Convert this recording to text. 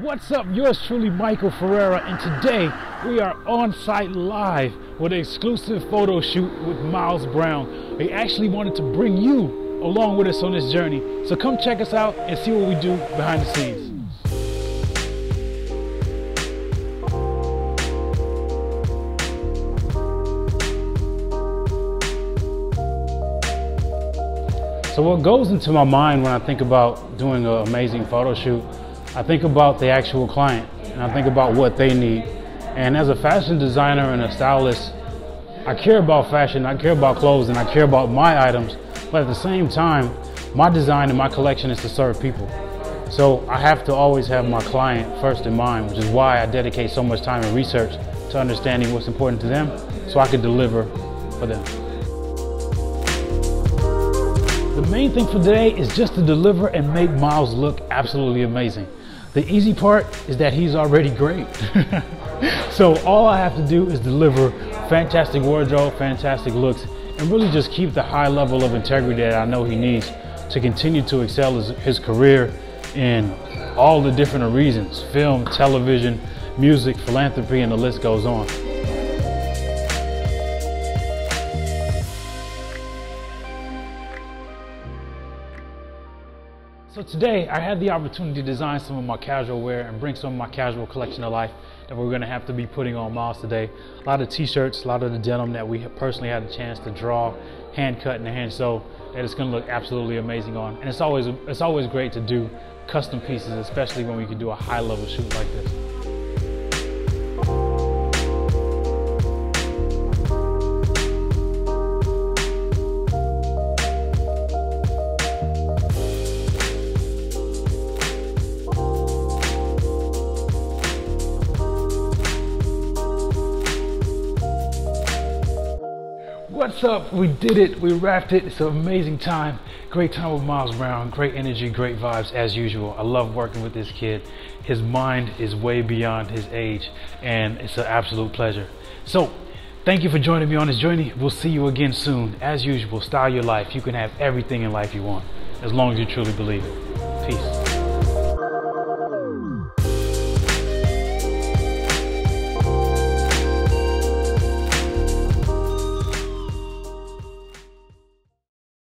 What's up? Yours truly, Michael Ferrera, and today we are on site live with an exclusive photo shoot with Miles Brown. We actually wanted to bring you along with us on this journey, so come check us out and see what we do behind the scenes. So what goes into my mind when I think about doing an amazing photo shoot, I think about the actual client and I think about what they need. And as a fashion designer and a stylist, I care about fashion, I care about clothes, and I care about my items. But at the same time, my design and my collection is to serve people. So I have to always have my client first in mind, which is why I dedicate so much time and research to understanding what's important to them so I can deliver for them. The main thing for today is just to deliver and make Miles look absolutely amazing. The easy part is that he's already great. so all I have to do is deliver fantastic wardrobe, fantastic looks, and really just keep the high level of integrity that I know he needs to continue to excel his, his career in all the different reasons, film, television, music, philanthropy, and the list goes on. So today I had the opportunity to design some of my casual wear and bring some of my casual collection to life that we're gonna have to be putting on Miles today. A lot of t-shirts, a lot of the denim that we personally had a chance to draw, hand cut and hand sew that it's gonna look absolutely amazing on. And it's always, it's always great to do custom pieces, especially when we can do a high level shoot like this. What's up? We did it. We wrapped it. It's an amazing time. Great time with Miles Brown. Great energy, great vibes as usual. I love working with this kid. His mind is way beyond his age, and it's an absolute pleasure. So, thank you for joining me on this journey. We'll see you again soon. As usual, style your life. You can have everything in life you want, as long as you truly believe it. Peace.